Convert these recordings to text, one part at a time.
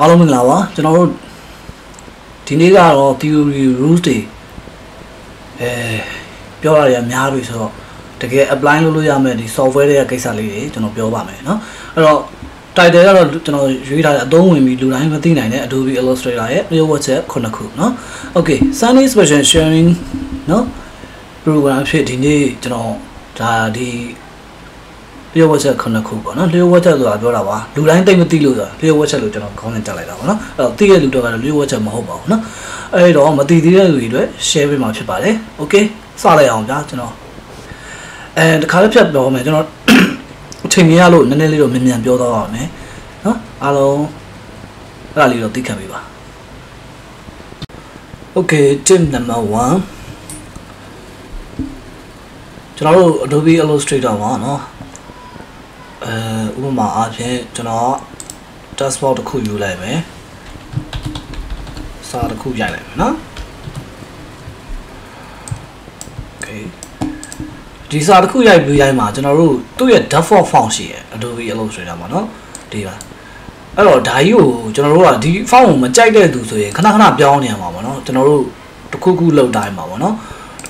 အားလုံးမင်္ဂလာပါကျွန်တော်တို့ဒီနေ့ကတော့ theory rules တွေအဲပြောရရများပြီဆိုတော့တကယ် apply လုပ်လို့ရမယ်ဒီ software တွေကကိစ္စလေးတွေကျွန်တော်ပြောပါမယ်เนาะအဲ့တော့ title ကတော့ကျွန်တော်ရွေးထားတဲ့အသုံးဝင်ပြီးလူတိုင်းမသိနိုင်တဲ့ Adobe Illustrator ရဲ့ Real World ချက်ခုနှစ်ခုเนาะ Okay Sunny Special Sharing เนาะ program ဖြစ်ဒီနေ့ကျွန်တော်ဒါဒီ လျှို့ဝှက်ချက်ခုနှစ်ခုပေါ့နော်လျှို့ဝှက်ချက်ဆိုတာပြောတာပါလူတိုင်းသိမသိလို့ဆိုတာလျှို့ဝှက်ချက်လို့ကျွန်တော်ခေါင်းနဲ့တက်လိုက်တာပေါ့နော်အဲ့တော့သိတဲ့လူတွေကတော့လျှို့ဝှက်ချက်မဟုတ်ပါဘူးနော်အဲ့တော့မသိသေးတဲ့လူတွေအတွက် share ပေးမှာဖြစ်ပါတယ်โอเคစလိုက်အောင်ဗျာကျွန်တော်အဲတခါလေးဖြတ်ပြောမယ်ကျွန်တော်အချိန်ကြီးရလို့နည်းနည်းလေးတော့မြန်မြန်ပြောတော့အောင်မယ်နော်အားလုံးအဲ့ဒါလေးတော့သိခံပေးပါ Okay tip number 1ကျွန်တော်တို့ Adobe Illustrator ပါเนาะ အဲဥပမာအားဖြင့်ကျွန်တော် test box တစ်ခုယူလိုက်မယ်စာတစ်ခုရိုက်လိုက်မယ်နော် okay ဒီစာတစ်ခုရိုက်ပြီးရိုက်မှာကျွန်တော်တို့သူ့ရဲ့ default font ရှိရယ် Adobe Illustrator မှာနော်ဒီပါအဲ့တော့ဒါကြီးကိုကျွန်တော်တို့ကဒီ font ကိုမကြိုက်တဲ့သူဆိုရင်ခဏခဏပြောင်းနေရမှာပေါ့နော်ကျွန်တော်တို့တစ်ခုခုလောက်တိုင်းမှာပေါ့နော်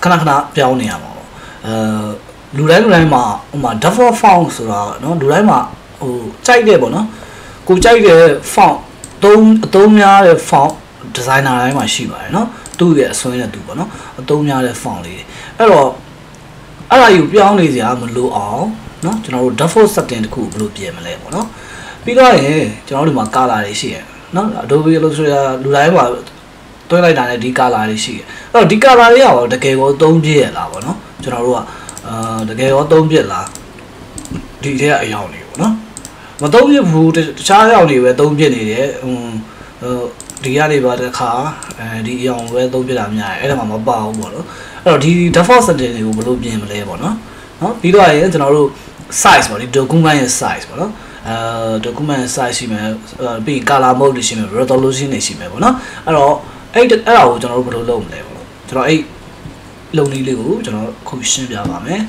ခဏခဏပြောင်းနေရမှာပေါ့အဲ လူတိုင်းလူတိုင်းမှာဟိုမှာ default font ဆိုတာเนาะလူတိုင်းမှာဟိုကြိုက်တယ်ပေါ့เนาะကိုကြိုက်တဲ့ font သုံးအသုံးများတဲ့ font designer တိုင်းမှာရှိပါတယ်เนาะသူ့ရဲ့အစွမ်းနဲ့သူပေါ့เนาะအသုံးများတဲ့ font လေးအဲ့တော့အဲ့ဒါယူပြောင်းနေစရာမလိုအောင်เนาะကျွန်တော်တို့ default setting တခုဘယ်လိုပြင်မလဲပေါ့เนาะပြီးတော့ရင်ကျွန်တော်တို့ဒီမှာ color တွေရှိရယ်เนาะ Adobe Illustrator လူတိုင်းမှာတွဲလိုက်တာနဲ့ဒီ color တွေရှိရယ်အဲ့တော့ဒီ color တွေကရောတကယ်ကိုသုံးပြည့်ရလားပေါ့เนาะကျွန်တော်တို့က အာတကယ်ရော3ပြစ်လားဒီထဲကအယောင်တွေပေါ့နော်မ3ပြစ်ဘူးတခြားအယောင်တွေပဲ3ပြစ်နေတယ်ဟိုဒီကနေပါတစ်ခါအဲဒီအယောင်ပဲ3ပြစ်တာများတယ်အဲ့ဒါမှမပါဘူးပေါ့နော်အဲ့တော့ဒီ default setting တွေကိုဘယ်လိုပြင်မလဲပေါ့နော်နော်ပြီးတော့ရင်ကျွန်တော်တို့ size ပေါ့လေ document ရဲ့ size ပေါ့နော်အဲ document size ရှိမယ်ပြီး color mode တွေရှိမယ် resolution တွေရှိမယ်ပေါ့နော်အဲ့တော့အဲ့အဲ့ဒါကိုကျွန်တော်တို့ဘယ်လိုလုပ်မလဲပေါ့ကျွန်တော်အဲ့ လုံလေးလေးကိုကျွန်တော်ခုရှင်းပြပါမယ်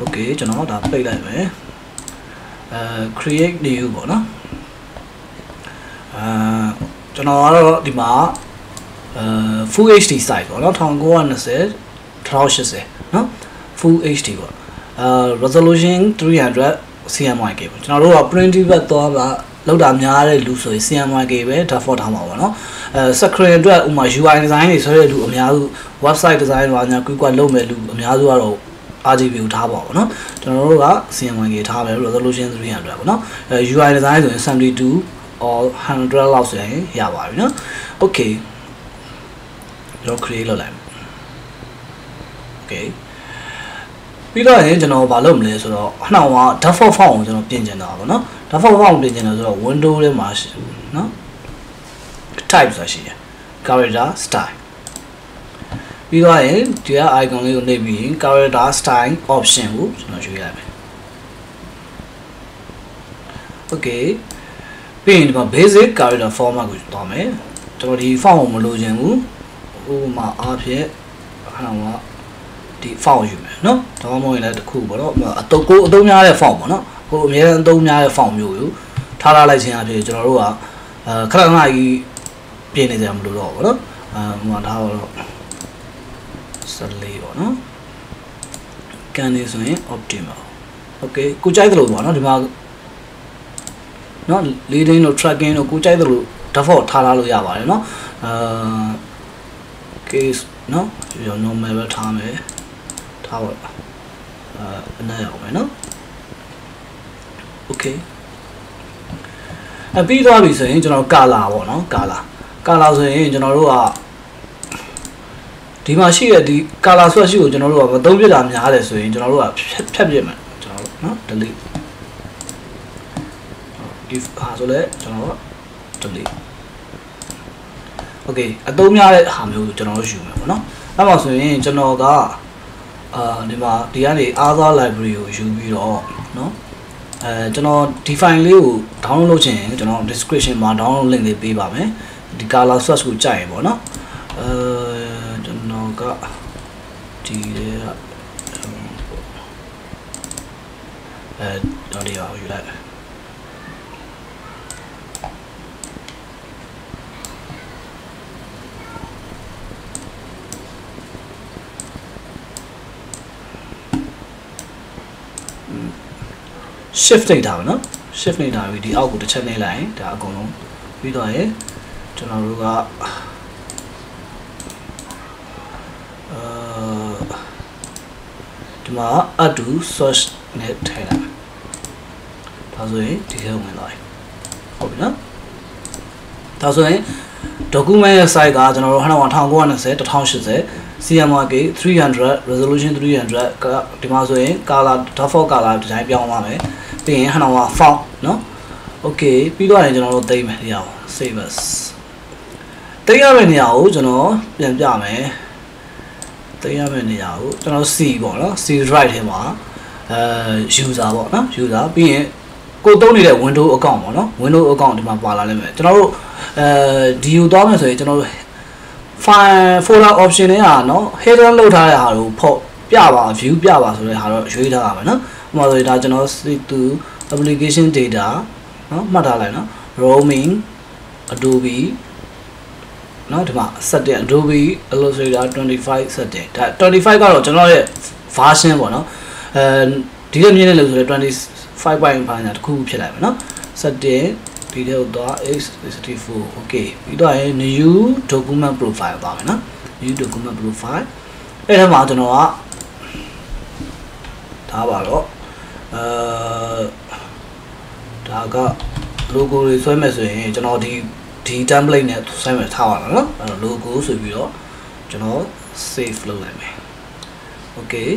okay ကျွန်တော်ဒါပိတ်လိုက်မယ်အဲ create new ပေါ့နော်အာကျွန်တော်ကတော့ဒီမှာအဲ full HD size ပေါ့နော်1920 1080เนาะ full HD ပေါ့အာ resolution 300 CMYK ပေါ့ကျွန်တော်တို့က print bed သွားတာလောက်တာများတဲ့လူဆိုရင် CMYK ပဲ default ထားမှာပေါ့နော် အဲ screen အတွက်ဥမာ UI design တွေဆွဲတဲ့လူအများစု website design တွေညာကွီကွက်လုပ်မဲ့လူအများစုကတော့ RGB ကိုထားပါပေါ့နော်ကျွန်တော်တို့က CMYK ထားမယ် resolution 300ပေါ့နော်အဲ UI design ဆိုရင်72 or 100လောက်ဆိုရင်ရပါပြီเนาะ okay ကျွန်တော် create လုပ်လိုက် okay ပြီးတော့ရင်ကျွန်တော်ဘာလုပ်မလဲဆိုတော့နှောင်က default font ကိုကျွန်တော်ပြင်ချင်တာပေါ့နော် default font ပြင်ချင်တယ်ဆိုတော့ window ထဲမှာနော် type ဆိုတာရှိတယ် character style ပြီးတော့ရင်ဒီက icon လေးကိုနှိပ်ပြီးရင် character style option ကိုကျွန်တော်ရွေးလိုက်မယ် okay ပြီးရင်ဒီမှာ basic character format ကိုသွားမယ်ကျွန်တော်ဒီ font ကိုမလိုချင်ဘူးဥပမာအားဖြင့်ခဏကဒီ font ယူမယ်နော်ဒါမှမဟုတ်ရင်လည်းတစ်ခုပေါ့နော်အတုပ်ကိုအသုံးများတဲ့ font ပေါ့နော်ဟိုအများအသုံးများတဲ့ font မျိုးကိုထားထားလိုက်ခြင်းအဖြစ်ကျွန်တော်တို့ကအဲခဏခဏကြီး ပြင်နေကြမလို့တော့ပေါ့နော်အဲဟိုမှာဒါတော့14ပေါ့နော်ကန်နေဆိုရင် optimal okay ကိုကြိုက်တယ်လို့ပေါ့နော်ဒီမှာเนาะ leading တို့ tracking တို့ကိုကြိုက်တယ်လို့ default ထားလာလို့ရပါတယ်เนาะအာ case เนาะကျွန်တော် normal ပဲထားမယ်ထားပါအာအနက်အောင်မယ်เนาะ okay အပြီးသွားပြီဆိုရင်ကျွန်တော် color ပေါ့เนาะ color color ဆိုရင်ကျွန်တော်တို့ကဒီမှာရှိတဲ့ဒီ color swatch ကိုကျွန်တော်တို့ကမသုံးပြတာများတယ်ဆိုရင်ကျွန်တော်တို့ကဖြတ်ပြစ်မှာကျွန်တော်တို့နော် delete if ဟာဆိုလဲကျွန်တော်က delete okay အသုံးများတဲ့ဟာမျိုးကိုကျွန်တော်တို့ယူမယ်ပေါ့နော်အဲ့မှာဆိုရင်ကျွန်တော်ကအာဒီမှာဒီကနေ other library ကိုယူပြီးတော့နော်အဲကျွန်တော်ဒီ file လေးကို download လုပ်ချင်ရင်ကျွန်တော် description မှာ download link လေးပေးပါမယ် ဒီ color source ကိုကြိုက်ရင်ပေါ့နော်အဲကျွန်တော်ကဒီလေကအဲတော့ဒီအောင်ယူလိုက်อืม shift ထိတာပါเนาะ shift နေတာပြီးဒီအောက်ကိုတစ်ချက်နှိပ်လိုက်ရင်ဒါအကုန်လုံးပြီးတော့ရယ် ကျွန်တော်တို့ကအာဒီမှာ add to source နဲ့ထည့်လိုက်ဒါဆိုရင်ဒီထဲဝင်သွားပြီဟုတ်ပြီနော်ဒါဆိုရင် document ရဲ့ size ကကျွန်တော်တို့1920 1080 CMYK 300 resolution 300ကဒီမှာဆိုရင် color default color design ပြောင်းသွားမယ်ပြီးရင်ဟန်အောင် font เนาะ okay ပြီးတော့ရင်ကျွန်တော်တို့သိမ်းမယ်ဒီအောင် save as သိမ်းရမယ့်နေရာကိုကျွန်တော်ပြန်ပြမယ်သိမ်းရမယ့်နေရာကိုကျွန်တော် C ပေါ့နော် C drive ထဲမှာအဲ user ပေါ့နော် user ပြီးရင်ကိုသုံးနေတဲ့ window account ပေါ့နော် window account ဒီမှာပါလာလိမ့်မယ်ကျွန်တော်တို့အဲဒီကိုသွားမယ်ဆိုရင်ကျွန်တော်တို့ file folder option တွေကနော် hidden လောက်ထားတဲ့ဟာကိုဖော်ပြပါ view ပြပါဆိုတဲ့ဟာတော့ရွေးထားရမယ်နော်ဥပမာဆိုရင်ဒါကျွန်တော် to application data နော်မှတ်ထားလိုက်နော် roaming adobe နော်ဒီမှာ setting adobe illustrator 25 setting ဒါ25ကတော့ကျွန်တော်ရဲ့ version ပေါ့နော်အဲဒီလိုမြင်နေလို့ဆိုတော့25.5ညာတစ်ခုဖြစ်လာမယ်နော် setting ဒီထဲကိုသွား x64 okay ပြီးတော့ရင် new document profile သွားမယ်နော် new document profile အဲ့ဒါမှာကျွန်တော်ကဒါပါတော့အဲဒါက logo တွေဆွဲမယ်ဆိုရင်ကျွန်တော်ဒီ ဒီ template နဲ့ဆွဲမယ်ထားပါတော့နော်အဲ့တော့ logo ဆိုပြီးတော့ကျွန်တော် save လုပ်လိုက်မယ် okay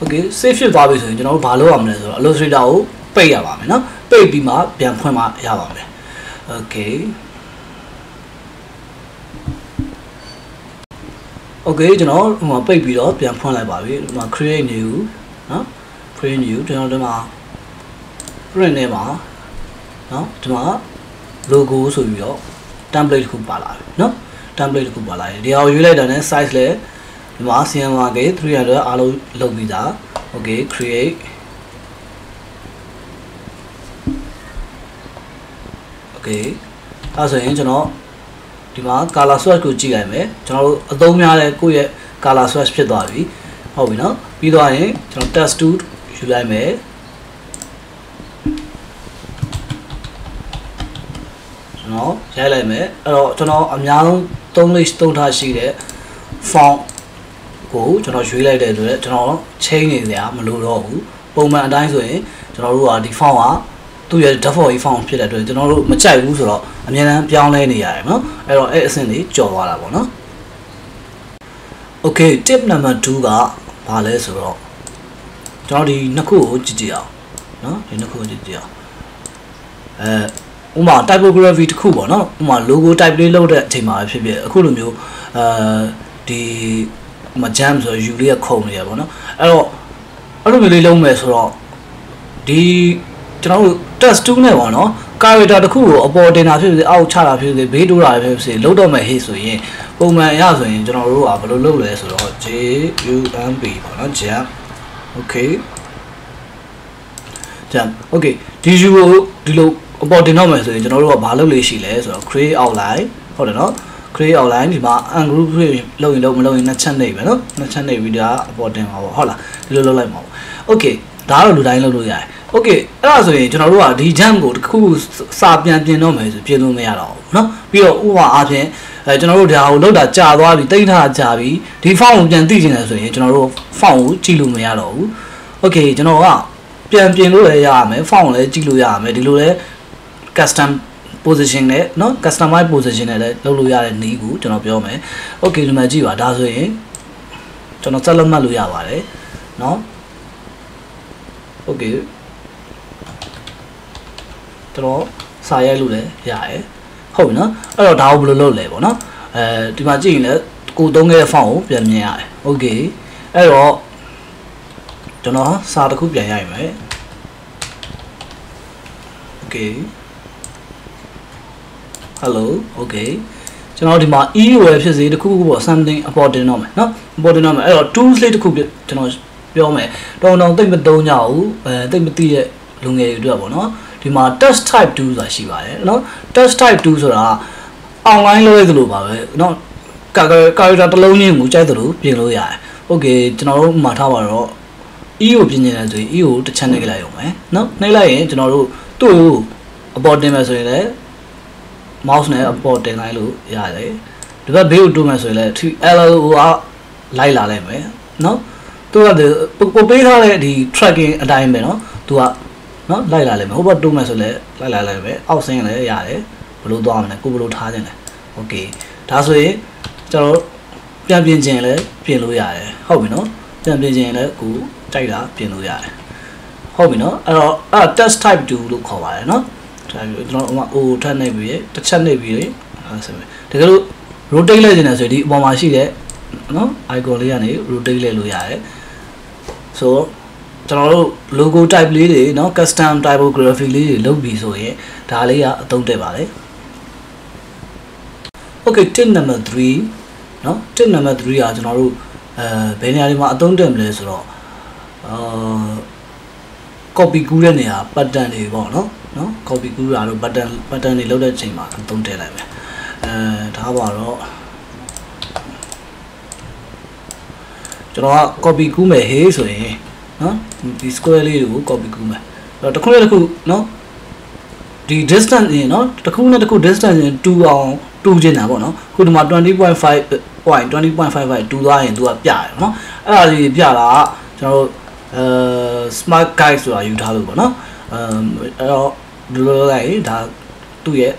okay save ဖြစ်သွားပြီဆိုရင်ကျွန်တော်တို့ဘာလုပ်ရမလဲဆိုတော့ illustrator ကိုပိတ်ရပါမယ်နော်ပိတ်ပြီးမှပြန်ဖွင့်မှရပါမယ် okay okay ကျွန်တော်ဟိုမှာပိတ်ပြီးတော့ပြန်ဖွင့်လိုက်ပါပြီဒီမှာ create new နော် create new ကျွန်တော်ဒီမှာ print ထဲမှာနော်ဒီမှာ logo ဆိုပြီးတော့ template တစ်ခုပါလာပြီနော် template တစ်ခုပါလာတယ်ဒီဟာကိုရွေးလိုက်တာနဲ့ size လည်းဒီမှာ CMYK 300အားလုံးလုပ်ပြီးသား okay create okay အဲဆိုရင်ကျွန်တော်ဒီမှာ color swatch ကိုကြည့်လိုက်မယ်ကျွန်တော်တို့အသုံးများတဲ့ကိုယ့်ရဲ့ color swatch ဖြစ်သွားပြီဟုတ်ပြီနော်ပြီးသွားရင်ကျွန်တော် test to ယူလိုက်မယ် တော်ရိုက်လိုက်မယ်အဲ့တော့ကျွန်တော်အများဆုံး3 list သုံးထားရှိတဲ့ font ကိုကျွန်တော်ရွေးလိုက်တဲ့အတွက်ကျွန်တော်ချိန်နေစရာမလိုတော့ဘူးပုံမှန်အတိုင်းဆိုရင်ကျွန်တော်တို့ကဒီ font ကသူ့ရဲ့ default font ဖြစ်တဲ့အတွက်ကျွန်တော်တို့မကြိုက်ဘူးဆိုတော့အများအားပြောင်းလဲနေရတယ်နော်အဲ့တော့အဲ့အဆင့်လေးကြော်သွားတာပေါ့နော် Okay tip number 2ကဘာလဲဆိုတော့ကျွန်တော်ဒီနှစ်ခုကိုကြည့်ကြည့်အောင်နော်ဒီနှစ်ခုကိုကြည့်ကြည့်အောင်အဲ ဥမာ typography တစ်ခုပေါ့နော်ဥမာ logo type လေးလုပ်တဲ့အချိန်မှာဖြစ်ဖြစ်အခုလိုမျိုးအဲဒီဥမာ jam ဆို u လေးကခုံနေရပေါ့နော်အဲ့တော့အဲ့လိုမျိုးလေးလုံးမယ်ဆိုတော့ဒီကျွန်တော်တို့ test 2နဲ့ပေါ့နော် character တစ်ခုကိုအပေါ်တင်တာဖြစ်ဖြစ်အောက်ချတာဖြစ်ဖြစ်ဘေးတိုးတာဖြစ်ဖြစ်လုံးတော့မယ်ဟေ့ဆိုရင်ပုံမှန်ရဆိုရင်ကျွန်တော်တို့ကဘယ်လိုလုပ်လဲဆိုတော့ J U M B ပေါ့နော် jam okay jam okay ဒီ U ကိုဒီလို အပေါ်တင်တော့မယ်ဆိုရင်ကျွန်တော်တို့ကဘာလုပ်လို့ရှိလဲဆိုတော့ create outline ဟုတ်တယ်နော် create outline ဒီမှာ ungroup လုပ်ရင်လုပ်မလုပ်ရင်နှစ်ချက်နေပဲနော်နှစ်ချက်နေပြီးဒါအပေါ်တင်ပါပေါ့ဟုတ်လားဒီလိုလုပ်လိုက်ပါပေါ့ okay ဒါကတော့လူတိုင်းလုပ်လို့ရတယ် okay အဲ့ဒါဆိုရင်ကျွန်တော်တို့ကဒီ jam ကိုတစ်ခုစာပြန်ပြင်တော့မယ်ဆိုပြင်လို့မရတော့ဘူးเนาะပြီးတော့ဥပမာအားဖြင့်အဲကျွန်တော်တို့ဒါကိုလောက်တာကြာသွားပြီတိတ်ထားကြာပြီဒီ font ကိုပြန်သိချင်တယ်ဆိုရင်ကျွန်တော်တို့ font ကိုကြည့်လို့မရတော့ဘူး okay ကျွန်တော်ကပြန်ပြင်လို့လည်းရရမယ် font ကိုလည်းကြည့်လို့ရရမယ်ဒီလိုလဲ custom position နဲ့เนาะ customize position နဲ့လည်းလုပ်လို့ရတဲ့နည်းကိုကျွန်တော်ပြောမယ် okay ဒီမှာကြည့်ပါဒါဆိုရင်ကျွန်တော်စက်လက်မှတ်လို့ရပါတယ်เนาะ okay ကျွန်တော်စာရိုက်လို့လည်းရတယ်ဟုတ်ပြီနော်အဲ့တော့ဒါကိုဘယ်လိုလုပ်လဲပေါ့နော်အဲဒီမှာကြည့်ရင်လည်းကိုသုံးခဲ့တဲ့ font ကိုပြန်မြင်ရတယ် okay အဲ့တော့ကျွန်တော်စာတစ်ခုပြန်ရိုက်မယ် okay hello okay ကျွန်တော်ဒီမှာ EUL ဖြစ်စေတခုခုပေါ့ something အပေါ်တင်တော့မယ်เนาะအပေါ်တင်တော့မယ်အဲ့တော့ tools လေးတစ်ခုကျွန်တော်ပြောမယ်တောင်းတောင်းတိတ်မသုံးကြဘူးအဲတိတ်မသိတဲ့လူငယ်တွေအတွက်ပေါ့နော်ဒီမှာ test type 2ဆိုတာရှိပါတယ်เนาะ test type 2ဆိုတာ online လုပ်ရသလိုပါပဲเนาะကာကာကာရက်တာတစ်လုံးချင်းကိုကြိုက်သလိုပြင်လို့ရတယ်။ Okay ကျွန်တော်တို့မှာထားပါတော့ E ကိုပြင်နေတယ်ဆိုရင် E ကိုတစ်ချက်နှိပ်လိုက်ရုံပဲเนาะနှိပ်လိုက်ရင်ကျွန်တော်တို့သူ့ကိုအပေါ်တင်မယ်ဆိုရင်လည်း mouse နဲ့အပေါ်တင်လိုက်လို့ရတယ်ဒီဘက်ဘေးကိုတိုးမယ်ဆိုရင်လည်း LLOR လိုက်လာလိုက်မယ်နော်သူကပိုပေးထားတဲ့ဒီ tracking အတိုင်းပဲနော်သူကနော်လိုက်လာလိုက်မယ်ဟိုဘက်တိုးမယ်ဆိုလည်းလိုက်လာလိုက်မယ်အောက်ဆင်းလည်းရတယ်ဘလို့သွားမလဲကိုဘလို့ထားခြင်းလဲ okay ဒါဆိုရင်ကျွန်တော်ပြန်ပြင်ခြင်းလည်းပြင်လို့ရတယ်ဟုတ်ပြီနော်ပြန်ပြင်ခြင်းလည်းကိုကြိုက်တာပြင်လို့ရတယ်ဟုတ်ပြီနော်အဲ့တော့အဲ့ test type 2လို့ခေါ်ပါတယ်နော် นาะဒါပြီးကျွန်တော်ဥမာ O ထပ်နေပြီးတစ်ချက်နေပြီးလေအဲ့ဆိုတကယ်လို့ rotate လိုက်နေတယ်ဆိုရင်ဒီအပေါ်မှာရှိတဲ့နော် icon လေးကနေ rotate လိုက်လို့ရတယ်ဆိုကျွန်တော်တို့ logo type လေးတွေเนาะ custom typography လေးတွေလုပ်ပြီးဆိုရင်ဒါလေးကအသုံးတက်ပါတယ် okay tip number 3เนาะ tip number 3ကကျွန်တော်တို့အဲဘယ်နေရာတွေမှာအသုံးတက်မလဲဆိုတော့အာ copy ကူးတဲ့နေရာ pattern တွေပေါ့နော် နော် copy ကူးတာတို့ pattern pattern တွေလုပ်တဲ့အချိန်မှာအသုံးတက်လိုက်မယ်အဲဒါပါတော့ကျွန်တော်က copy ကူးမယ်ဟေးဆိုရင်နော်ဒီ square လေးတွေကို copy ကူးမယ်အဲ့တော့တစ်ခုနဲ့တစ်ခုနော်ဒီ distance ရင်နော်တစ်ခုနဲ့တစ်ခု distance ရင်2အောင်တူးချင်တာပေါ့နော်ခုဒီမှာ20.5 point 20.55တူသွားရင်သူကပြရတယ်နော်အဲ့ဒါလေးပြတာကကျွန်တော်တို့အဲ smart guide ဆိုတာယူထားလို့ပေါ့နော်အဲအဲ့တော့ ဒီလိုလိုက်ရင်ဒါသူ့ရဲ့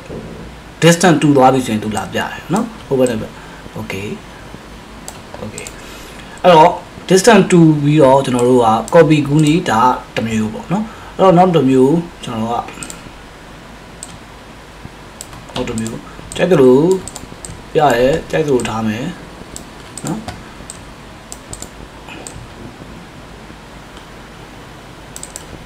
distance တူသွားပြီဆိုရင်သူလာပြရတယ်နော်ဟုတ်ပါတယ်ဗျ okay okay အဲ့တော့ distance တူပြီးတော့ကျွန်တော်တို့က copy ကူးနီးဒါတစ်မျိုးပေါ့နော်အဲ့တော့နောက်တစ်မျိုးကျွန်တော်တို့ကနောက်တစ်မျိုးကြိုက်ကြလို့ပြရဲကြိုက်ကြလို့ထားမယ်နော်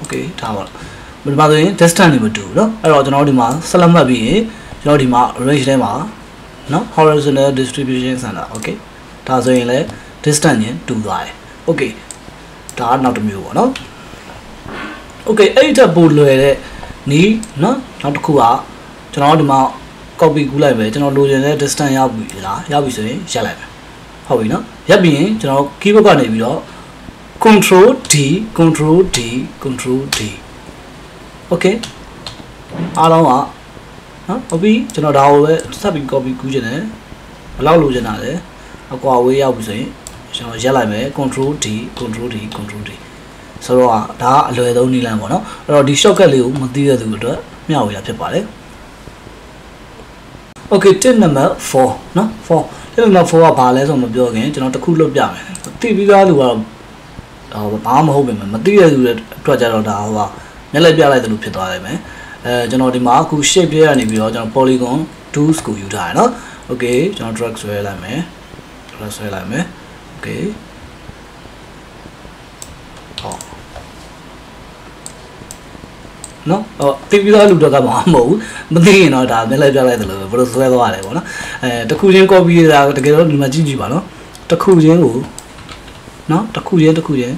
okay ထားပါတော့ ဒီမှာဆိုရင် distance တွေမတူဘူးเนาะအဲ့တော့ကျွန်တော်တို့ဒီမှာဆက်လက်မှတ်ပြီးရင်ကျွန်တော်ဒီမှာ range ထဲမှာเนาะ horizontal distribution center okay ဒါဆိုရင်လည်း distance ညင်တူသွားတယ် okay ဒါကနောက်တစ်မျိုးပေါ့เนาะ okay အဲ့ဒီထက်ပိုလွယ်တဲ့နီးเนาะနောက်တစ်ခုကကျွန်တော်ဒီမှာ copy ကူးလိုက်ပဲကျွန်တော်လိုချင်တဲ့ distance ရောက်ပြီလားရောက်ပြီဆိုရင်ရက်လိုက်မယ်ဟုတ်ပြီเนาะရက်ပြီးရင်ကျွန်တော် keyboard ကနေပြီးတော့ control D control D control D okay အားလုံးကနော်ဟုတ်ပြီကျွန်တော်ဒါကိုပဲဆက်ပြီး copy ကူးချင်တယ်ဘယ်လောက်လိုချင်တာလဲအကွာဝေးရောက်ပြီဆိုရင်ကျွန်တော်ရက်လိုက်မယ် control D control D control D ဆိုတော့ဒါကအလွယ်ဆုံးနည်းလမ်းပေါ့နော်အဲ့တော့ဒီ shortcut လေးကိုမသိတဲ့သူတွေအတွက်မျှဝေတာဖြစ်ပါတယ် okay tip number 4နော်4 tip number 4ကဘာလဲဆိုမပြောခင်ကျွန်တော်တစ်ခုလုပ်ပြမယ်သိပြီးသားလူကတော့ဟိုဘာမှမဟုတ်ပဲမသိတဲ့လူတွေအတွက်ကြတော့ဒါဟိုက မျက်လက်ပြလိုက်တယ်လို့ဖြစ်သွားတယ်မယ်အဲကျွန်တော်ဒီမှာအခု shape ပြရနေပြီးတော့ကျွန်တော် polygon tools ကိုယူထားရနော် okay ကျွန်တော် drag ဆွဲလိုက်မယ် drag ဆွဲလိုက်မယ် okay ဟောနော်ဟောတိပြီးသားလူတော့ကမှမဟုတ်ဘူးမသိရင်တော့ဒါမျက်လက်ပြလိုက်တယ်လို့ဘယ်လိုဆွဲသွားတယ်ပေါ့နော်အဲတခုချင်း copy တာတကယ်တော့ဒီမှာကြည့်ကြည့်ပါနော်တခုချင်းကိုနော်တစ်ခုချင်းတစ်ခုချင်း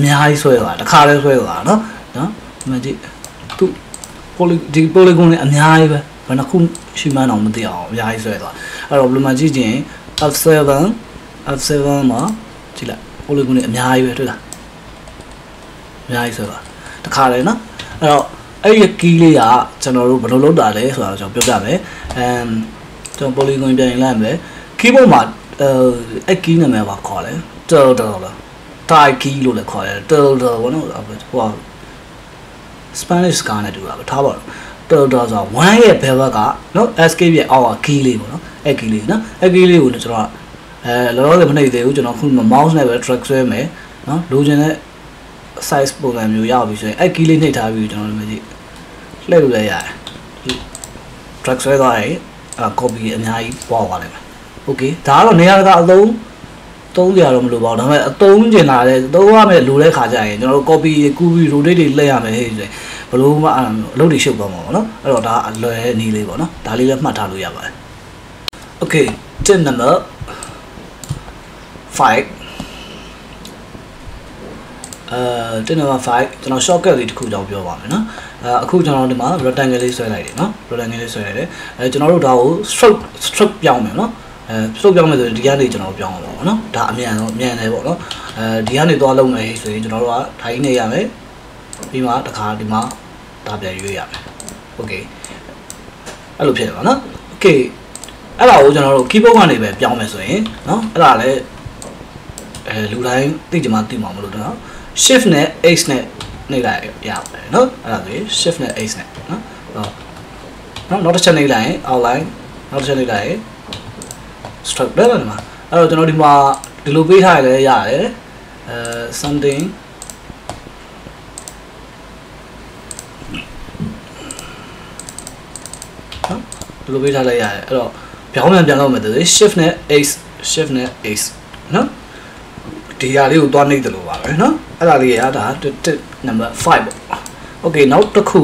အများကြီးဆွဲသွားတခါလဲဆွဲသွားနော်နော်ဒီမှာကြည့်သူပိုလီဒီပိုလီဂွန်လည်းအများကြီးပဲဘယ်နှခုရှိမှန်းတော့မသိအောင်အများကြီးဆွဲသွားအဲ့တော့ဘယ်လိုမှကြည့်ချင်း F7 F7 မှာကြည့်လိုက်ပိုလီဂွန်လည်းအများကြီးပဲတွေ့လားအများကြီးဆွဲသွားတခါလဲနော်အဲ့တော့အဲ့ဒီ key လေးကကျွန်တော်တို့ဘယ်လိုလုပ်တာလဲဆိုတာကျွန်တော်ပြောပြမယ်အမ်ကျွန်တော် polygon ပြန်ရင်လိုက်မယ် keyboard မှာအဲအဲ့ key နာမည်ပါခေါ်လဲ tilde လား tie key လို့လည်းခေါ်တယ် tilde ဘောနော်ဟို Spanish ကားနဲ့တူတာပဲထားပါတော့ tilde ဆိုတာ1ရဲ့ဘယ်ဘက်ကနော် escape ရဲ့အောက်က key လေးပေါ့နော်အဲ့ key လေးနော်အဲ့ key လေးကိုကျွန်တော်အဲလောလောဆယ်မနှိပ်သေးဘူးကျွန်တော်ခု mouse နဲ့ပဲ track ဆွဲမယ်နော်လိုချင်တဲ့ size ပုံစံမျိုးရပြီဆိုရင်အဲ့ key လေးနှိပ်ထားပြီးကျွန်တော်တို့မကြည့်လှည့်လို့လည်းရတယ် track ဆွဲသွားရင်အဲ copy အများကြီးပွားသွားလိမ့်မယ် okay ဒါကတော့နေရာကအသုံး သုံးကြရတော့မလို့ပါဘူးဒါပေမဲ့အသုံးကျင်လာတဲ့သုံးရမယ်လိုတဲ့ခါကျရင်ကျွန်တော်တို့ copy ကူးပြီး rotate တွေလှည့်ရမယ်ဟဲ့ဆိုရင်ဘလို့မှအဲ့လိုအလုပ်တွေရှုပ်သွားမှာပေါ့နော်အဲ့တော့ဒါအလွယ်နည်းလေးပေါ့နော်ဒါလေးလည်းမှတ်ထားလို့ရပါတယ် okay tip number 5အဲ tip number 5ကျွန်တော် shortcut လေးတစ်ခုကြောင်းပြောပါမယ်နော်အဲအခုကျွန်တော်ဒီမှာ rectangle လေးဆွဲလိုက်တယ်နော် rectangle လေးဆွဲလိုက်တယ်အဲကျွန်တော်တို့ဒါကို stroke stroke ပြောင်းမယ်နော် အဲ အဲစုပ်ပြောင်းမယ်ဆိုရင်ဒီကနေကျွန်တော်ပြောင်းအောင်ပါပေါ့နော်ဒါအမြန်ဆုံးအမြန်တယ်ပေါ့နော်အဲဒီကနေသွားလုံးမယ်ဆိုရင်ကျွန်တော်တို့ကထိုင်းနေရမယ်ပြီးမှတခါဒီမှာဒါပြန်ရွေးရမယ်โอเคအဲ့လိုဖြစ်တယ်ပါနော်โอเคအဲ့ဒါကိုကျွန်တော်တို့ keyboard ကနေပဲပြောင်းမယ်ဆိုရင်เนาะအဲ့ဒါလည်းအဲလူတိုင်းသိကြမှာသိမှာမလို့တော့ shift နဲ့ x နဲ့နှိပ်လိုက်ရပါတယ်เนาะအဲ့ဒါဆိုရင် shift နဲ့ x နဲ့เนาะတော့နော်နောက်တစ်ချက်နှိပ်လိုက်ရင် outline နောက်တစ်ချက်နှိပ်လိုက်ရင် structure တယ်ဒီမှာအဲ့တော့ကျွန်တော်ဒီမှာဒီလိုပေးထားရလဲရတယ်အဲ something နော်ဒီလိုပေးထားလိုက်ရတယ်အဲ့တော့ပြောင်းပြန်ပြန်လုပ်မယ်ဆိုရင် shift နဲ့ x shift နဲ့ x နော်ဒီဟာလေးကိုသွားနှိပ်တယ်လို့ပါပဲနော်အဲ့ဒါလေးရတာ number 5ပေါ့ okay နောက်တစ်ခု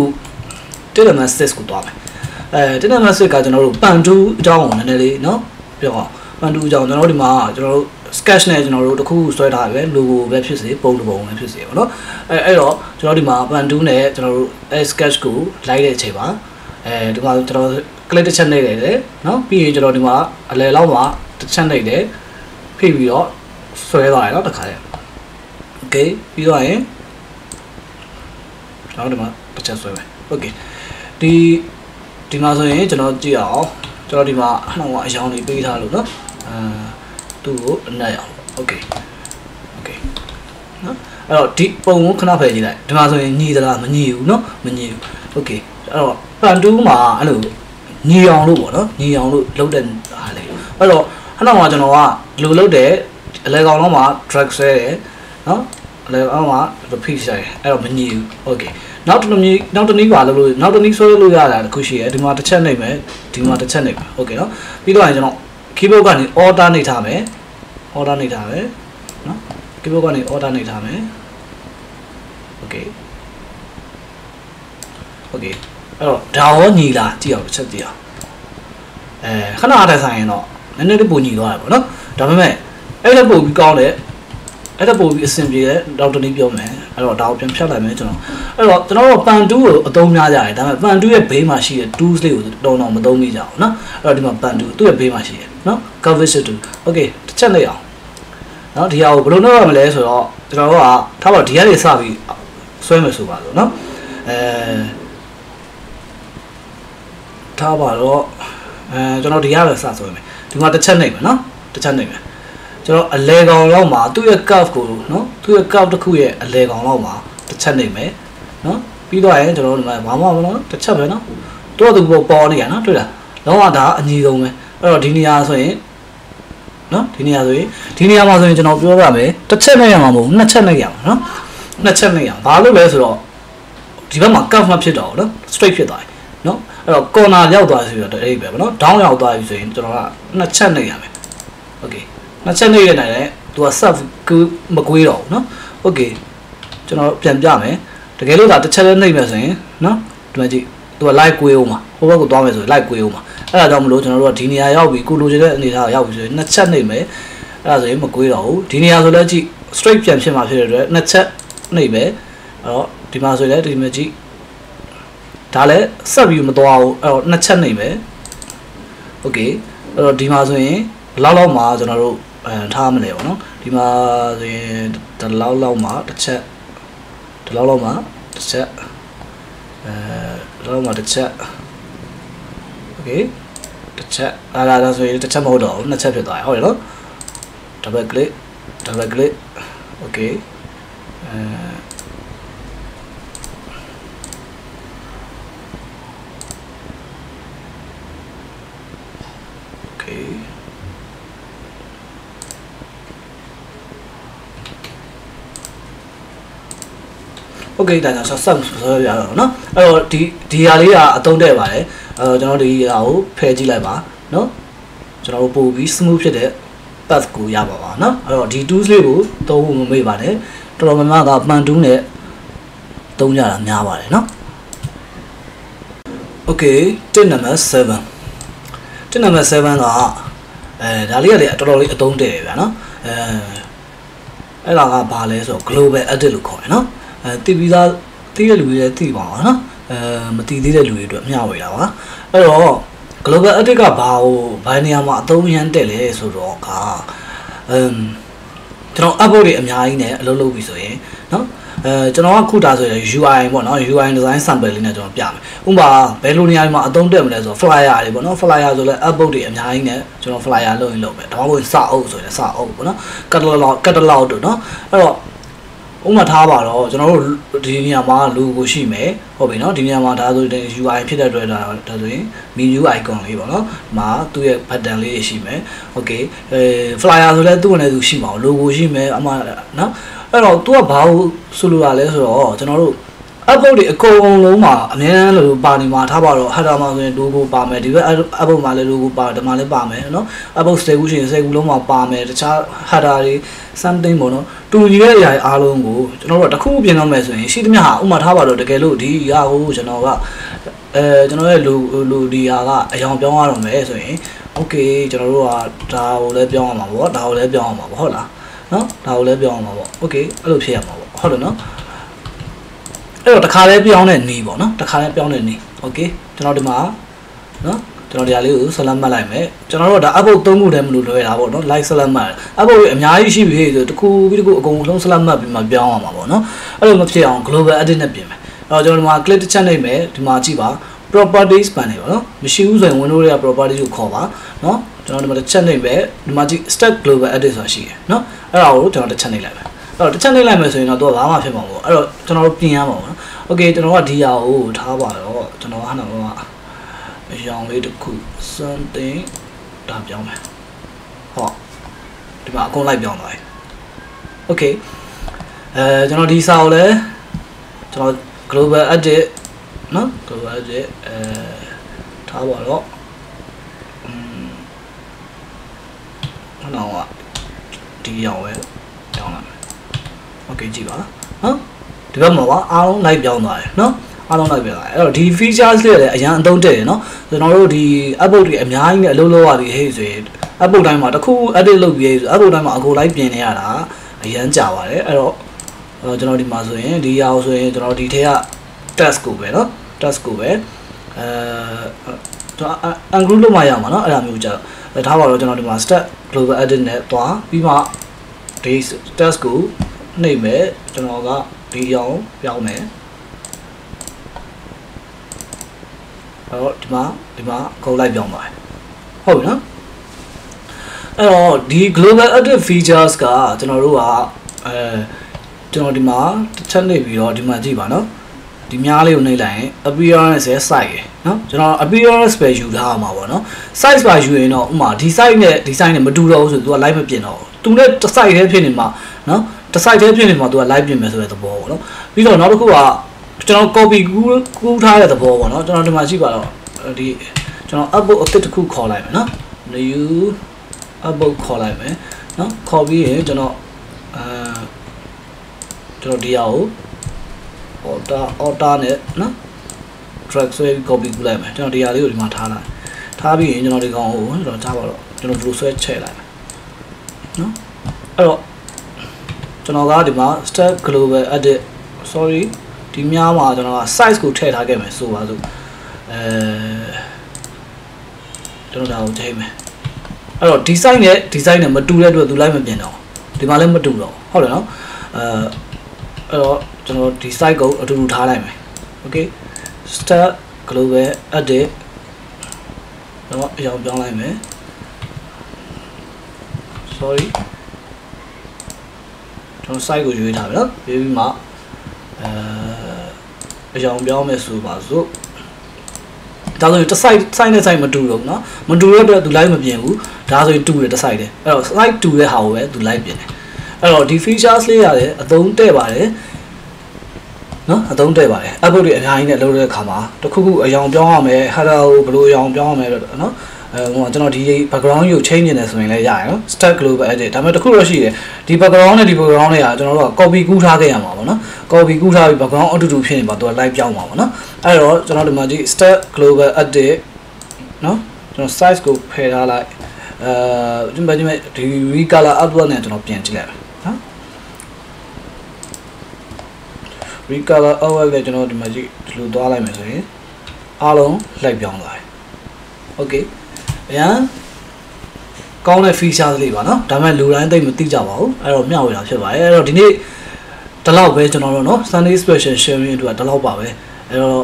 1 number 6ကိုသွားမယ်အဲ1 number 6ကကျွန်တော်တို့ပန်တူးအကြောင်းကိုနည်းနည်းလေးနော် ပြောအောင်ပန်တူးအကြောင်းကျွန်တော်တို့ဒီမှာကျွန်တော်တို့ sketch နဲ့ကျွန်တော်တို့တခုဆွဲထားပဲ logo ပဲဖြစ်စေပုံတစ်ပုံပဲဖြစ်စေပေါ့နော်အဲအဲ့တော့ကျွန်တော်ဒီမှာပန်တူးနဲ့ကျွန်တော်တို့အဲ sketch ကိုလိုက်တဲ့အချိန်မှာအဲဒီမှာကျွန်တော် click တစ်ချက်နှိပ်လိုက်တယ်နော်ပြီးရင်ကျွန်တော်ဒီမှာအလယ်လောက်မှာတစ်ချက်နှိပ်တယ်ဖိပြီးတော့ဆွဲသွားတယ်နော်တခါလေ okay ပြီးတော့ရင်ကျွန်တော်ဒီမှာတစ်ချက်ဆွဲမယ် okay ဒီဒီမှာဆိုရင်ကျွန်တော်ကြည့်အောင် ကျွန်တော်ဒီမှာနှောင်းကအယောင်လေးပေးထားလို့နော်အာသူ့ကိုအနက်ရအောင် okay okay နော်အဲ့တော့ဒီပုံကိုခဏဖယ်ကြည့်လိုက်ဒီမှာဆိုရင်ညီသလားမညီဘူးနော်မညီဘူး okay အဲ့တော့ပန်တူးမှာအဲ့လိုညီအောင်လို့ပေါ့နော်ညီအောင်လို့လုပ်တဲ့ဟာလေအဲ့တော့ခဏမှကျွန်တော်ကဒီလိုလုပ်တယ်အလဲကောင်တော့မှာ drag ဆွဲတယ်နော်အလဲကောင်မှာ repeat ဆွဲတယ်အဲ့တော့မညီဘူး okay နောက်တစ်နည်းနောက်တစ်နည်းပါလို့နောက်တစ်နည်းဆွဲလို့ရတာတခုရှိရဲဒီမှာတစ်ချက်နိုင်မယ်ဒီမှာတစ်ချက်နိုင်မယ်โอเคเนาะပြီးတော့ကျွန်တော် keyboard ကနေ order နှိပ်ထားမယ် order နှိပ်ထားမယ်เนาะ keyboard ကနေ order နှိပ်ထားမယ်โอเคโอเคအဲ့တော့ဒါရောညီလားကြည့်အောင်တစ်ချက်ကြည့်အောင်အဲခဏအားထိုင်ဆိုင်ရင်တော့နည်းနည်းလေးပုံညီသွားတယ်ပေါ့နော်ဒါပေမဲ့အဲ့ဒါပုံပြီးကောင်းတယ် အဲ့ဒါပို့ပြီးအဆင်ပြေတယ်ဒေါက်တာနီးပြောမယ်အဲ့တော့ဒါကိုပြန်ဖြတ်လိုက်မယ်ကျွန်တော်အဲ့တော့ကျွန်တော်တို့ပန်တူးကိုအသုံးများကြတယ်ဒါပေမဲ့ပန်တူးရဲ့ဘေးမှာရှိတဲ့ tools လေးကိုတော်တော်မသုံးမိကြအောင်နော်အဲ့တော့ဒီမှာပန်တူးသူ့ရဲ့ဘေးမှာရှိတယ်နော် cover sheet tool okay တစ်ချက်လိုက်အောင်နော်ဒီဟာကိုဘယ်လိုလုပ်ရမလဲဆိုတော့ကျွန်တော်တို့ကထားပါဒီကနေစပြီးဆွဲမယ်ဆိုပါလို့နော်အဲထားပါတော့အဲကျွန်တော်ဒီရပဲစဆွဲမယ်ဒီမှာတစ်ချက်နိုင်မယ်နော်တစ်ချက်နိုင်မယ် ကျွန်တော်အလဲကောင်လောက်မှာသူ့ရဲ့ curve ကိုနော်သူ့ရဲ့ curve တစ်ခုရဲ့အလဲကောင်လောက်မှာတစ်ချက်နေမယ်နော်ပြီးတော့ရင်ကျွန်တော်တို့ဒီမှာဘာမှမလုပ်တစ်ချက်ပဲနော်တော့သူပေါ်ပေါ်နေရနော်တွေ့လားလုံးဝဒါအညီဆုံးပဲအဲ့တော့ဒီနေရာဆိုရင်နော်ဒီနေရာဆိုရင်ဒီနေရာမှာဆိုရင်ကျွန်တော်ပြောရမယ်တစ်ချက်နဲ့ရမှာမဟုတ်နှစ်ချက်နဲ့ရမှာနော်နှစ်ချက်နဲ့ရဘာလို့လဲဆိုတော့ဒီဘက်မှာ curve မဖြစ်တော့ဘူးနော် straight ဖြစ်သွားတယ်နော်အဲ့တော့ corner ရောက်သွားဆိုတော့အဲ့ဒီပဲပေါ့နော် down ရောက်သွားပြီဆိုရင်ကျွန်တော်ကနှစ်ချက်နဲ့ရမယ် okay နှစ်ချက်နေရနိုင်တယ်သူက serve ကူမကွေးတော့ဘူးเนาะ okay ကျွန်တော်ပြန်ပြမယ်တကယ်လို့ဒါတစ်ချက်လေးနှိပ်မယ်ဆိုရင်เนาะဒီမှာကြည့်သူက live ကွေးအောင်မှာဟိုဘက်ကိုသွားမယ်ဆိုရင် live ကွေးအောင်မှာအဲ့ဒါကြောင့်မလို့ကျွန်တော်တို့ကဒီနေရာရောက်ပြီကိုလိုချင်တဲ့အနေအထားရောက်ပြီဆိုရင်နှစ်ချက်နှိပ်မယ်အဲ့ဒါဆိုရင်မကွေးတော့ဘူးဒီနေရာဆိုလည်းကြည့် straight ပြန်ဖြစ်မှာဖြစ်တဲ့အတွက်နှစ်ချက်နှိပ်မယ်အဲ့တော့ဒီမှာဆိုရင်လည်းဒီမှာကြည့်ဒါလည်းဆက်ပြီးမသွားဘူးအဲ့တော့နှစ်ချက်နှိပ်မယ် okay အဲ့တော့ဒီမှာဆိုရင်ဘယ်လောက်လောက်မှာကျွန်တော်တို့ အဲထားမလဲပေါ့နော်ဒီမှာဆိုရင်ဒီလောက်လောက်မှာတစ်ချက်ဒီလောက်လောက်မှာတစ်ချက်အဲဒီလောက်မှာတစ်ချက်โอเคတစ်ချက်အားလာဆိုရင်တစ်ချက်မဟုတ်တော့ဘူးနှစ်ချက်ဖြစ်သွားတယ်ဟုတ်တယ်နော် double click double click okay အဲ โอเคဒါကြောင့်ဆက်ဆက်ဆိုရအောင်เนาะအဲ့တော့ဒီဒီဟာလေးကအသုံးတဲ့ပါတယ်အဲတော့ကျွန်တော်ဒီဟာကိုဖယ်ကြည့်လိုက်ပါเนาะကျွန်တော်တို့ပို့ပြီး smooth ဖြစ်တဲ့ path ကိုရပါပါเนาะအဲ့တော့ဒီ tools လေးကိုသုံးဖို့မမေ့ပါနဲ့တော်တော်များများကပန်တူးနဲ့သုံးကြတာများပါတယ်เนาะ okay tip number 7 tip number 7ကအဲဒါလေးကလေတော်တော်လေးအသုံးတဲ့ဗျာเนาะအဲအဲ့ဒါကဘာလဲဆိုတော့ global edit လို့ခေါ်တယ်เนาะ အဲသိပြီးသားသိတဲ့လူတွေလည်းသိပါအောင်နော်အဲမသိသေးတဲ့လူတွေအတွက်မျှဝေတာပါအဲ့တော့ global update ကဘာဟိုဘယ်နေရာမှာအသုံးရမ်းတက်လဲဆိုတော့ကအမ်ကျွန်တော် update တွေအများကြီးနဲ့အလုပ်လုပ်ပြီဆိုရင်နော်အဲကျွန်တော်ကခုတာဆိုရင် UI ပေါ့နော် UI design sample လေးနဲ့ကျွန်တော်ပြမယ်ဥပမာဘယ်လိုနေရာမှာအသုံးတက်မလဲဆိုတော့ flyer တွေပေါ့နော် flyer ဆိုလဲ upload တွေအများကြီးနဲ့ကျွန်တော် flyer လုပ်ရင်လုပ်မယ်ဒါမှမဟုတ်စာအုပ်ဆိုရင်စာအုပ်ပေါ့နော် catalog catalog တို့နော်အဲ့တော့ ဥမာထားပါတော့ကျွန်တော်တို့ဒီနေရာမှာ logo ရှိမယ်ဟုတ်ပြီနော်ဒီနေရာမှာဒါဆိုရင် UI ဖြစ်တဲ့အတွက်ဒါဒါဆိုရင် menu icon လေးပေါ့နော်ဒီမှာသူ့ရဲ့ button လေးရှိမယ် okay အဲ flyer ဆိုလဲသူ့အနေနဲ့သူရှိမှာ logo ရှိမယ်အမှနော်အဲ့တော့ तू ကဘာလို့ဆိုလိုတာလဲဆိုတော့ကျွန်တော်တို့ upload တွေအကုန်လုံးမှာအများအားလို့ပါနေမှာထားပါတော့ header မှာဆိုရင် logo ပါမယ်ဒီဘက် upload မှာလည်း logo ပါဒီမှာလည်းပါမယ်နော် upload 10ခုရှိရင်10ခုလုံးမှာပါမယ်တခြား header တွေ something ပေါ့နော်တူညီတဲ့အရာအားလုံးကိုကျွန်တော်တို့တစ်ခုပြင်တော့မယ်ဆိုရင်ရှိသမျှဟာဥမာထားပါတော့တကယ်လို့ဒီအရာကိုကျွန်တော်ကအဲကျွန်တော်ရဲ့လူလူဒီဟာကအယောင်ပြောင်းရတော့မယ်ဆိုရင် okay ကျွန်တော်တို့ကဒါကိုလည်းပြောင်းရမှာပေါ့ဒါကိုလည်းပြောင်းရမှာပေါ့ဟုတ်လားနော်ဒါကိုလည်းပြောင်းရမှာပေါ့ okay အဲ့လိုဖြစ်ရမှာပေါ့ဟုတ်တယ်နော် အဲ့တော့တစ်ခါလဲပြောင်းတဲ့နီးပေါ့နော်တစ်ခါလဲပြောင်းတဲ့နီး okay ကျွန်တော်ဒီမှာနော်ကျွန်တော်ဒီဟာလေးကိုဆက်လက်မှတ်လိုက်မယ်ကျွန်တော်တို့ဒါ upvote သုံးခုတည်းမလို့လွယ်တာပေါ့နော် like ဆက်လက်မှတ် upvote အများကြီးရှိပြီဆိုတခုပြီးတခုအကုန်လုံးဆက်လက်မှတ်ပြီးမှပြောင်းအောင်ပါပေါ့နော်အဲ့လိုမဖြစ်အောင် global edit နဲ့ပြင်မယ်အဲ့တော့ကျွန်တော်ဒီမှာ click တစ်ချက်နှိပ်မယ်ဒီမှာကြည့်ပါ properties ပန်နေပါနော်မရှိဘူးဆိုရင် windows တွေက properties ကိုခေါ်ပါနော်ကျွန်တော်ဒီမှာတစ်ချက်နှိပ်မယ်ဒီမှာကြည့် step global edit ဆိုတာရှိတယ်နော်အဲ့ဒါကိုကျွန်တော်တစ်ချက်နှိပ်လိုက်မယ်အဲ့ တော့တစ်ချက်နှိပ်လိုက်မယ်ဆိုရင်တော့သူကဘာမှဖြစ်မှာမဟုတ်အဲ့တော့ကျွန်တော်တို့ပြင်ရမှာပေါ့နော် okay ကျွန်တော်ကဒီဟာကိုထားပါတော့ကျွန်တော်ကဟာတော့အရောင်လေးတစ်ခု something ဒါပြောင်းမယ်ဟောဒီမှာအကုန်လိုက်ပြောင်းသွားပြီ okay အဲကျွန်တော်ဒီစာကိုလည်းကျွန်တော် global edit နော် global edit အဲထားပါတော့อืมဟောတော့ဒီရောင်ပဲပြောင်းလာမယ် okay ကြည့်ပါနော်ဒီဘက်မှာပါအားလုံး live ပြောင်းသွားတယ်နော်အားလုံးလိုက်ပြလာအဲ့တော့ဒီ features လေးလည်းအရင်အသုံးတက်ရယ်နော်ကျွန်တော်တို့ဒီ upload တွေအများကြီးနဲ့အလုပ်လုပ်ရပြီးဟေ့ဆိုရင် upload တိုင်းမှာတစ်ခု edit လုပ်ပြီးဟေ့ဆို upload တိုင်းမှာအကိုလိုက်ပြင်နေရတာအရင်ကြာပါတယ်အဲ့တော့ကျွန်တော်ဒီမှာဆိုရင်ဒီရအောင်ဆိုရင်ကျွန်တော်ဒီထဲက task ကိုပဲနော် task ကိုပဲအဲကျွန်တော် ungroup လုပ်မှရမှာနော်အဲ့ဒါမျိုးကြာထားပါတော့ကျွန်တော်ဒီမှာ step global edit နဲ့သွားပြီးမှ days task ကို နှိပ်မယ်ကျွန်တော်ကဒီအောင်ပြောင်းမယ်အဲ့တော့ဒီမှာဒီမှာခုတ်လိုက်ပြောင်းပါတယ်ဟုတ်ပြီနော်အဲ့တော့ဒီ global edit features ကကျွန်တော်တို့ကအဲကျွန်တော်ဒီမှာတစ်ချက်နေပြီးတော့ဒီမှာကြည့်ပါနော်ဒီများလေးကိုနှိပ်လိုက်ရင် appearance ရဲ့ site ရယ်နော်ကျွန်တော် appearance ပဲယူထားမှာပေါ့နော် size ပါယူရင်တော့ဥမာဒီ site နဲ့ဒီ site နဲ့မတူတော့ဘူးဆိုသူက live မပြင်တော့ဘူးသူနဲ့တစ် site တည်းဖြစ်နေမှာနော် တစ် site တည်းဖြစ်နေမှာသူက live ပြင်မယ်ဆိုတဲ့သဘောပေါ့နော်ပြီးတော့နောက်တစ်ခုကကျွန်တော် copy ကူးကူးထားတဲ့သဘောပေါ့နော်ကျွန်တော်ဒီမှာကြည့်ပါတော့ဒီကျွန်တော် upload အသစ်တစ်ခုခေါ်လိုက်မယ်နော် new upload ခေါ်လိုက်မယ်နော်ခေါ်ပြီးရင်ကျွန်တော်အဲကျွန်တော်ဒီဟာကို order order နဲ့နော် drag ဆွဲ copy ကူးလိုက်မယ်ကျွန်တော်ဒီဟာလေးကိုဒီမှာထားလိုက်ထားပြီးရင်ကျွန်တော်ဒီကောင်ကိုကျွန်တော်ကြားပါတော့ကျွန်တော်ဒီလိုဆွဲချဲ့လိုက်မယ်နော်အဲ့တော့ ကျွန်တော်ကဒီမှာ step global edit sorry ဒီများမှာကျွန်တော်က size ကိုထည့်ထားခဲ့မယ်ဆိုပါစို့အဲကျွန်တော်ဒါကိုချိန်မယ်အဲ့တော့ design နဲ့ design နဲ့မတူတဲ့အတွက်သူလိုက်မပြင်တော့ဒီမှာလည်းမတူတော့ဟုတ်တယ်နော်အဲအဲ့တော့ကျွန်တော်ဒီ site ကိုအတူတူထားလိုက်မယ် okay start global edit တော့အရောက်ပြောင်းလိုက်မယ် sorry ကျွန်တော် site ကိုရွေးထားပြီနော်ရွေးပြီးမှအဲအကြောင်းပြောင်းမယ်ဆိုပါစို့ဒါဆိုရင်တစ် site site နဲ့ site မတူတော့ဘူးနော်မတူရတော့သူ live မပြင်ဘူးဒါဆိုရင်တူတယ်တစ် site တယ်အဲ့တော့ site တူတဲ့ဟာကိုပဲသူ live ပြင်တယ်အဲ့တော့ဒီ features လေးရတယ်အသုံးတည့်ပါတယ်နော်အသုံးတည့်ပါတယ် upload တွေအများကြီးနဲ့လုပ်တဲ့အခါမှာတခုခုအယောင်ပြောင်းရမယ် header ကိုဘယ်လိုအယောင်ပြောင်းရမယ်တော့နော် ဟိုကျွန်တော်ဒီ background ကို change နေတယ်ဆိုရင်လည်းရရနော် stack global edit ဒါပေမဲ့တခုတော့ရှိတယ်ဒီ background နဲ့ဒီ background တွေကကျွန်တော်တို့က copy ကူးထားခဲ့ရမှာပေါ့နော် copy ကူးထားပြီး background အတူတူဖြစ်နေပါသူက live ပြောင်းမှာပေါ့နော်အဲ့တော့ကျွန်တော်ဒီမှာကြည့် stack global edit နော်ကျွန်တော် size ကိုဖယ်ထားလိုက်အဲဒီမှာဒီ recolor upload နဲ့ကျွန်တော်ပြင်ကြည့်လိုက်မယ်နော် recolor over လည်းကျွန်တော်ဒီမှာကြည့်ဒီလိုသွားလိုက်မယ်ဆိုရင်အားလုံးလိုက်ပြောင်းသွားတယ် okay အရန်ကောင်းတဲ့ feature လေးပါနော်ဒါပေမဲ့လူတိုင်းသိမသိကြပါဘူးအဲ့တော့မျှဝေတာဖြစ်ပါတယ်အဲ့တော့ဒီနေ့ဒီလောက်ပဲကျွန်တော်တို့နော် Sunday special sharing အတွက်ကဒီလောက်ပါပဲအဲ့တော့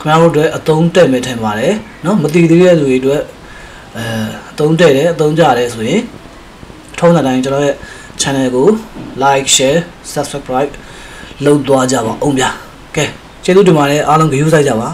ခင်ဗျားတို့အတွက်အသုံးတက်မယ်ထင်ပါတယ်နော်မသိသေးတဲ့လူတွေအတွက်အဲအသုံးတက်တယ်အသုံးကြတယ်ဆိုရင်ထုံးတဲ့တိုင်းကျွန်တော်ရဲ့ channel ကို like share subscribe လုပ်သွားကြပါအောင်ဗျာကဲကျေးဇူးတင်ပါတယ်အားလုံးဂရုစိုက်ကြပါ